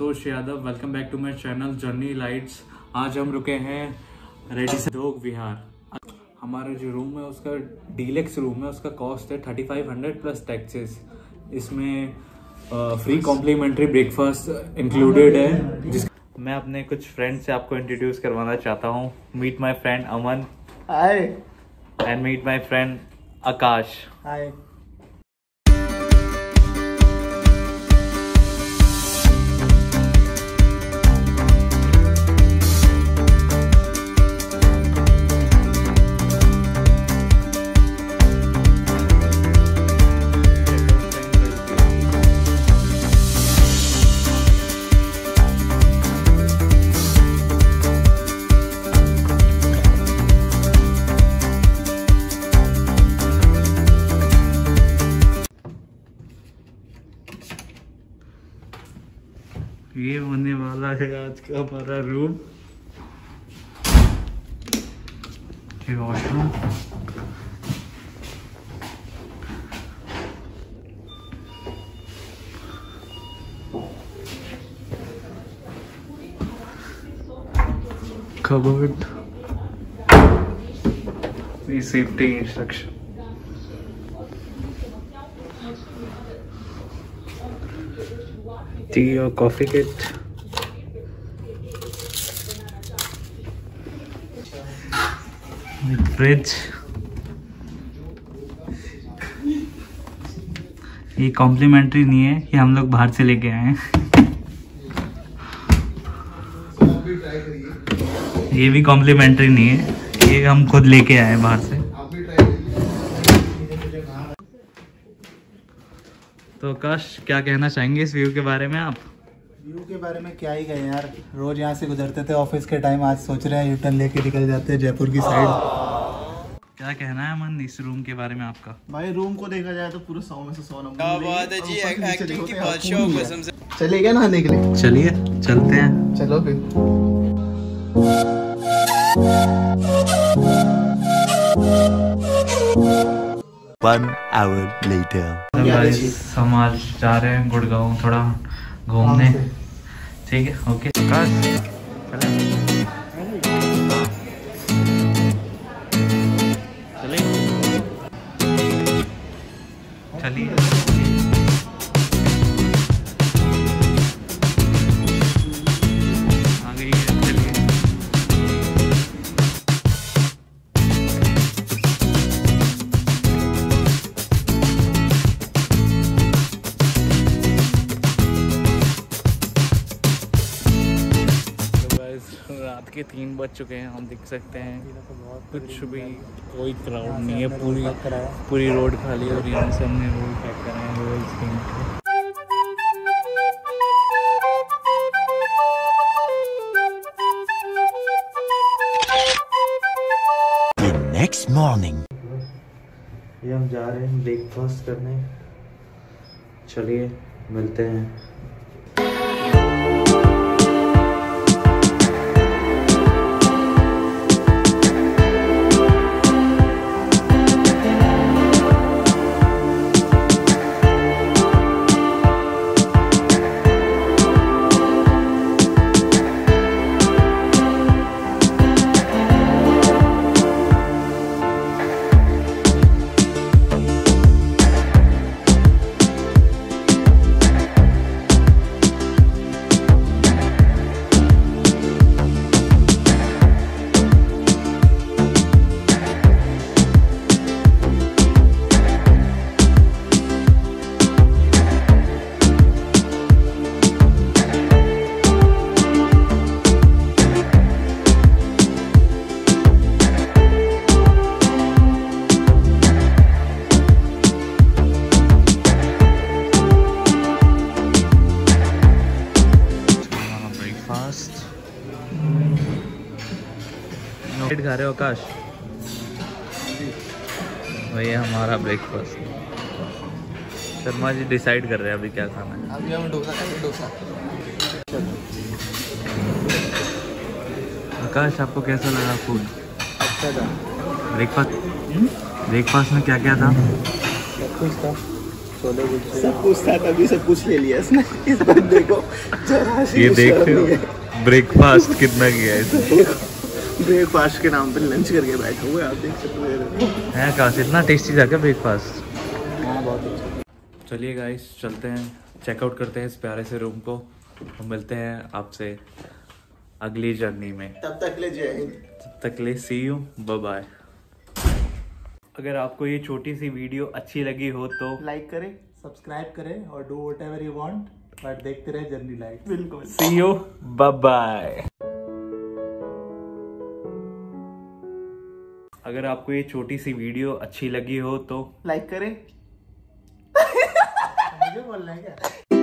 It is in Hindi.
Santosh Yadav welcome back to my channel journey lights आज हम रुके हैं रेडी से। दोग विहार। हमारा जो रूम है उसका डीलेक्स रूम है उसका कॉस्ट है thirty five hundred plus taxes इसमें फ्री कॉम्प्लीमेंट्री ब्रेकफास्ट इंक्लूडेड है जिस मैं अपने कुछ फ्रेंड से आपको इंट्रोड्यूस करवाना चाहता हूँ। Meet my friend Aman and meet my friend Akash hi ये होने वाला है आज का हमारा रूम ये washroom cupboard safety instruction tea और कॉफ़ी किट फ्रिज ये कॉम्प्लीमेंट्री नहीं है, ये हम लोग बाहर से लेके आए हैं। ये भी कॉम्प्लीमेंट्री नहीं है, ये हम खुद लेके आए बाहर से। तो आकाश क्या कहना चाहेंगे इस व्यू के बारे में आप? व्यू के बारे में क्या ही कहें यार रोज यहाँ से गुजरते थे ऑफ़िस के टाइम आज सोच रहे हैं यूटर्न लेके निकल जाते हैं जयपुर की साइड क्या कहना है मन इस रूम के बारे में आपका? भाई रूम को देखा जाए तो पूरा सौ में से सौ नंबर क्या नहाने के लिए? चलिए चलते हैं। चलो फिर। One hour later. समाज guys, हम आज जा रहे हैं गुड़गांव थोड़ा घूमने। ठीक है ओके। रात के तीन बज चुके हैं हम देख सकते हैं। कुछ भी कोई क्राउड नहीं है पूरी पूरी रोड खाली और यहाँ से हमने रोड पैक करा है रोड स्क्रीन The next ये हम जा रहे हैं ब्रेकफास्ट करने। चलिए मिलते हैं। लाइट खा रहे हो आकाश? वही हमारा ब्रेकफास्ट शर्मा जी डिसाइड कर रहे हैं अभी क्या खाना है। अभी हम डोसा खाएँगे डोसा। आकाश आपको कैसा लगा फ़ूड अच्छा था। ब्रेकफास्ट ब्रेकफास्ट में क्या क्या था? सब कुछ था। छोले सब कुछ था तभी सब कुछ ले लिया इसने। इस बंदे को। ये देख रहे हो। ब्रेकफास्ट कितना किया है? ब्रेकफास्ट के नाम पे लंच करके बैठा हुआ है आप देख सकते हो है इतना टेस्टी था क्या ब्रेकफास्ट हाँ बहुत अच्छा। चलिए गाइस चलते हैं चेकआउट करते हैं इस प्यारे से रूम को। और मिलते हैं आपसे अगली जर्नी में। तब तक ले जय हिंद। तब तक लिए सी यू बाय अगर आपको ये छोटी सी वीडियो अच्छी लगी हो तो लाइक करें सब्सक्राइब करें और do whatever you want but देखते रहे जर्नी लाइफ बिल्कुल। सी यू बाय अगर आपको ये छोटी सी वीडियो अच्छी लगी हो तो लाइक करें। मुझे बोलना है क्या?